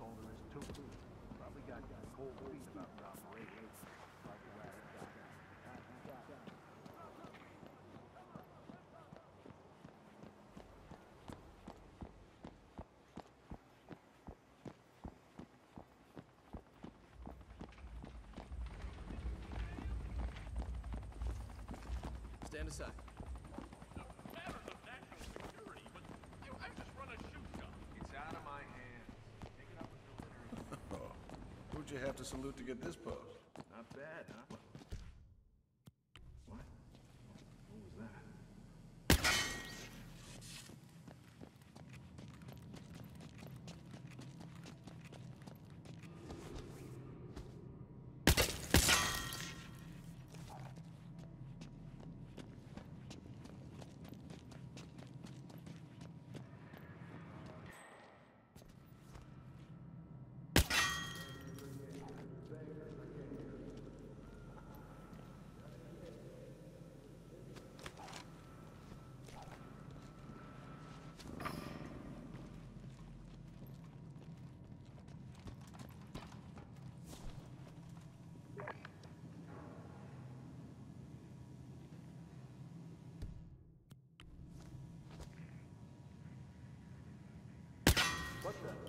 all there is to it. Probably got cold feet about the operation. Like. Stand aside. You have to salute to get this post? Not bad, huh? What? What was that? What the?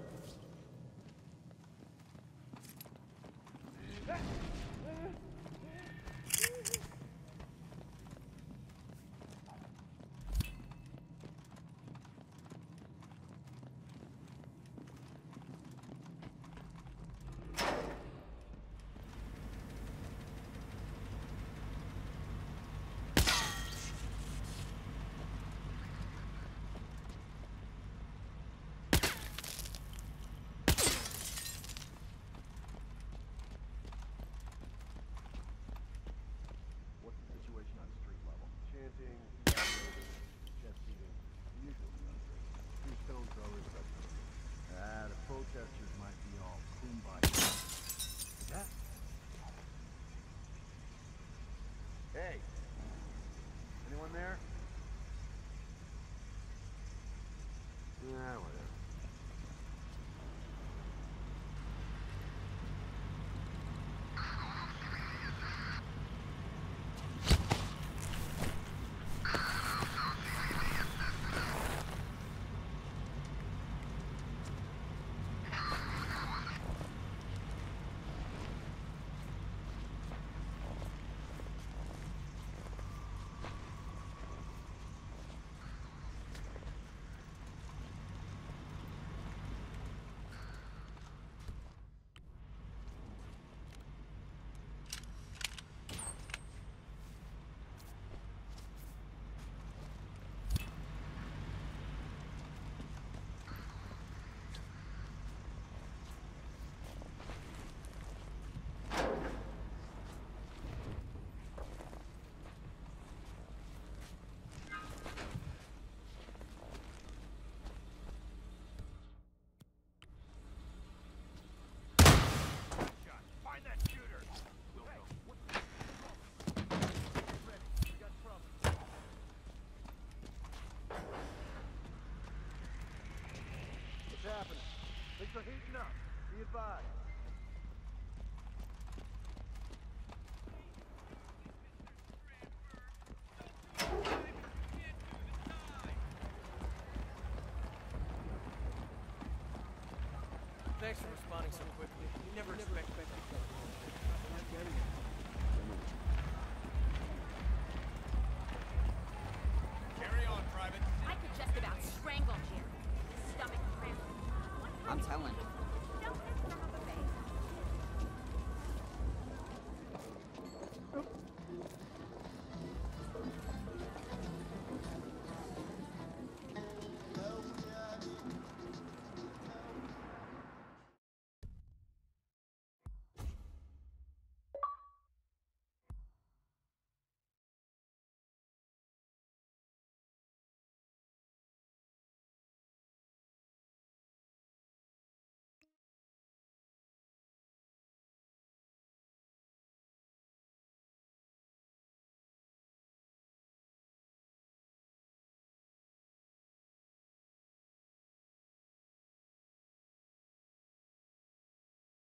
Things are heating up. Be advised. Thanks for responding so quickly. We never expected Carry I'm telling.